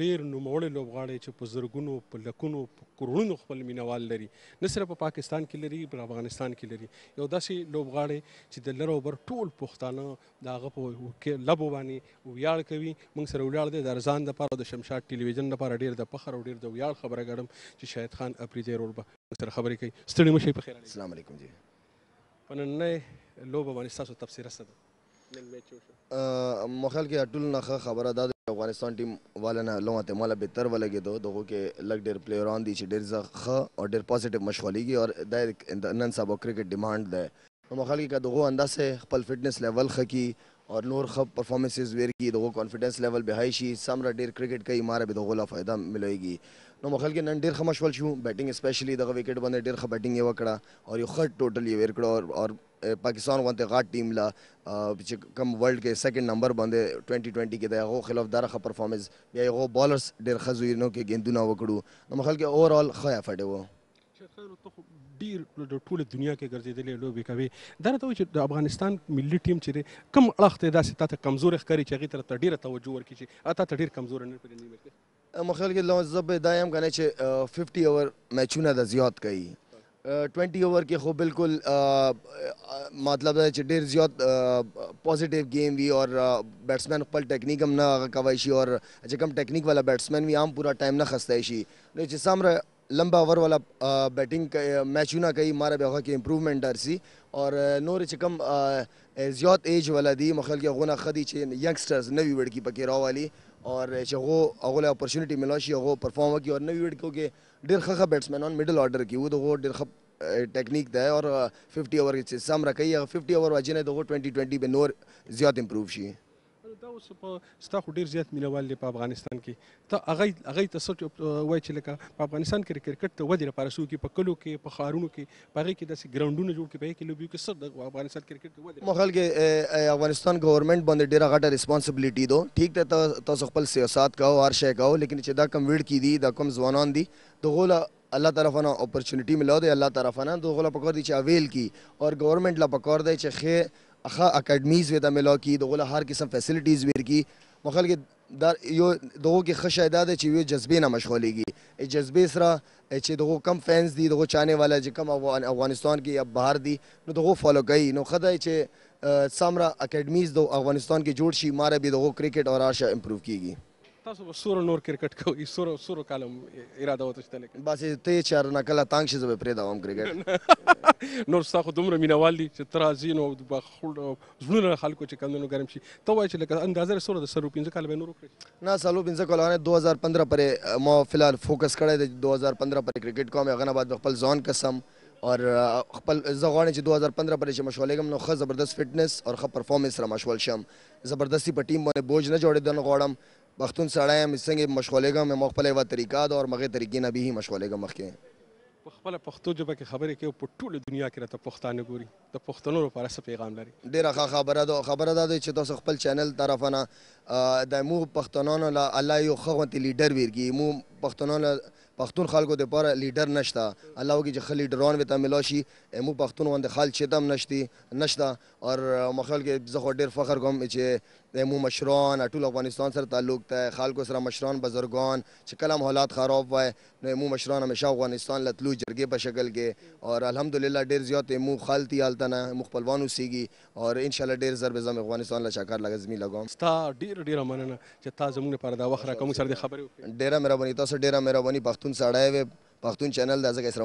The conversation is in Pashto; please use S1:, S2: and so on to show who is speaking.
S1: ډېر نوموړی لوبغاړی چې په زرګونو، په لکونو، په کروړونو خپل مینوال لري، نه صرف په پاکستان کې لري، په افغانستان کې لري. یو داسې لوبغاړی چې د لر او بر ټول پښتانه د هغه په لبو باندې ویاړ کوي، موږ سره ولاړ دی. د ارزان لپاره او د شمشاد ټلویزیون لپاره ډېر د فخر او ډېر د ویاړ خبره ګڼم چې شاهد خان اپریدی ورور به موږ سره خبرې کوي. ستړي مه شئ، پخیر
S2: راغلي. اسلام علیکم جی.
S1: په نننۍ لوبه باندې ستاسو تبصره څه ده؟ نن میچ وشو
S2: مخال کې ټول نه ښه خبره ده د افغانستان ټیم والنه لوه ته مال به تر ولګېدو دغه کې لګ ډېر پلیران دي چې ډېر ښه او ډېر پوزټیو مشغولېږي او دا نن سبا کرکټ ډیمانډ ده مخال کې دغه انداسه خپل فټنس لیول ښه کی او نور ښه پرفارمنسز ورکړي دغه کانفیډنس لیول به های شي سمره ډېر کرکټ کوي ماره به دغه لا فائدہ ملويږي نو مخال کې نن ډېر ښه مشغول شو بیټینګ اسپیشلی دغه وکټ باندې ډېر ښه بیټینګ یې وکړه او یو ښه ټوټل یې ورکړ او پاکستان غونته غاټ ټیم لا چې کم ورلد کې سیکنډ نمبر باندې 2020 کې د هغه خلاف دره خه پرفارمنس بیا هغه بالرز ډیر خزو یې نو کې ګندونه وکړو نو مخل کې اوورال خو افټ وو شخصانو ته خو
S1: ډیر د ټوله دنیا کې ګرځېدلې لوبې کوي دا راته وایي چې د افغانستان ملي ټیم چې دی کوم اړخ ته داسې تاته کمزورې ښکاري چې هغې ته راته ډېره توجه ورکړي چې تا ته ډېر کمزوری نه په دې
S2: ملي کې مخکې کې لوز زب دا هم کنه چې 50 اوور میچونه د زیات کوي 20 اوور کې خو بالکل مطلب دا چې ډیر زیات پوزټیو گیم وی او بیټسمن خپل ټیکنیک هم نه کوي شي او چې کوم ټیکنیک والا بیټسمن وی عام پورا ټایم نه خسته شي نو چې سمره لمبه اوور والا بیټنګ میچونه کوي ماره به هغه کې امپروومنټ درسي او نور چې کم زیات ایج والا دي مخل کې غونه خدي چې ینګسټرز نوی وړکی پکې راوالي او چې غو هغه له اپورتونټی ملو شي هغه پرفارم وکړي او نوی وړکو کې ډیر ښه بیټسمنان میډل آرډر کې وو دغه ډیر ښه ټیکنیک ده او 50 اوور چې سم راکې 50 اوور واجنه دغه 2020 به نور زیات امپروو شي
S1: دا اوس په ستا خو ډیر زیات مینوال دی په افغانستان کې ته هغه هغه ته څه وای چې لکه په افغانستان کې کرکټ ته ودی لپاره سو کې په کلو کې په خارونو کې په هغه کې داسې ګراوندونه جوړ کې په هغه کې لوبیو کې څه د افغانستان کرکټ ته ودی
S2: مخل کې افغانستان ګورنمنت باندې ډیره غټه ریسپانسبিলিټي دو ٹھیک ته تاسو خپل سیاست کاو هر شي کاو لیکن چې دا کم ویډ کې دي دا کم ځوانان دي د غولا الله طرفه نه اپرچونټی ملاو دی الله طرفه نه دغو له پکار دی چه اویل کی اور ګورنمنټ له پکار دی چه ښه ښه اکاډمیز وی ته ملاو کی دغو له هر قسم فیسلټیز ویر کی مخل کی دا یو دغو کی ښه شای دا دی چه یو جذبی نه مشغولیږی ای جذبی سره چه دغو کم فینس دی دغو چانه والا چه کم افغانستان کی یا بهر دی نو دغو فالو کوی نو ښه دی چه څه امره اکاډمیز دغو افغانستان کی جوړ شی ماره بی دغو کرکټ اور هر شای امپروف کیږی.
S1: تاسو به سور نور کرکټ کوي سور سور کالم اراده وته شته لیکن
S2: بس ته چار نه کله تانګ شي زبې پرې داوم کرکټ
S1: نور ستا خو دومره مینوال دي چې ترازی نو زړونه خلکو چې کندنو ګرم شي ته وایي چې لکه اندازه سره د سلو پنځه کال به نور کړی
S2: نه سلو پنځه کال نه 2015 پرې مو فلال فوکس کړی د 2015 پرې کرکټ کوم هغه نه بعد خپل ځان قسم او خپل زه غواړم چې 2015 پرې چې مشولېږم نو ښه زبردست فټنس او ښه پرفارمنس را مشول شم زبردستی په ټیم باندی بوج نه جوړیدن غواړم پښتون سړی یم څنګه به مشغولیږم یم او خپله یوه طریقه ده او مغه طریقی نه به مشغولیږم مخکی
S1: په خپله پښتو ژبه کی خبری کوی او په ټوله دنیا کی راته پښتانه ګوری د پښتنو لپاره څه پیغام لری.
S2: ډیره ښه خبره ده خبره دا ده چی تاسو خپل چینل طرف نه د موږ پښتنانو له الله یو ښه غونتی لیډر ویرګی موږ پښتنو له پښتون خلکو د پاره لیډر نشته الله وکی چی ښه لیډران وی ته ملاو شی موږ پښتون غونتی خال چیته هم نشتی نشته اور مخل کې زه خو ډېر فخر کوم چې د مو مشران ټول افغانستان سره تعلق ته خلکو سره مشران بزرګان چې کله هم حالات خراب وای نو مو مشران همیشه افغانستان لتلو جرګې په شکل کې اور الحمدلله ډېر زیات مو خالتي حالت نه مو خپلوان اوسېږي اور ان شاء الله ډېر زر به زم افغانستان له چکر لګزمي لګوم
S1: ستا ډېر ډېر مننه چې تا زموږ لپاره دا وخت راکړ موږ سره د خبرې
S2: ډېر مهرباني تاسو ډېر مهرباني پښتون سړی وې پښتون چینل دا ځکه سره